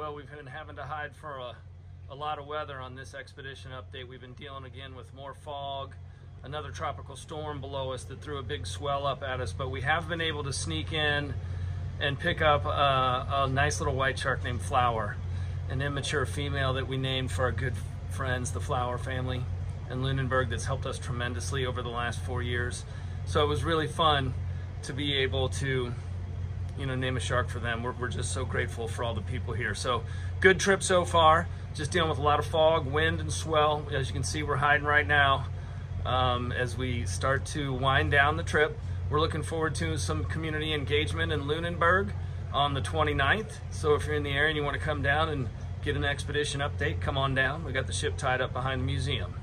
Well, we've been having to hide for a, a lot of weather on this expedition update. We've been dealing again with more fog, another tropical storm below us that threw a big swell up at us, but we have been able to sneak in and pick up a, a nice little white shark named Flower, an immature female that we named for our good friends, the Flower family in Lunenburg that's helped us tremendously over the last four years. So it was really fun to be able to you know, name a shark for them. We're, we're just so grateful for all the people here. So good trip so far. Just dealing with a lot of fog, wind, and swell. As you can see, we're hiding right now um, as we start to wind down the trip. We're looking forward to some community engagement in Lunenburg on the 29th. So if you're in the area and you want to come down and get an expedition update, come on down. We got the ship tied up behind the museum.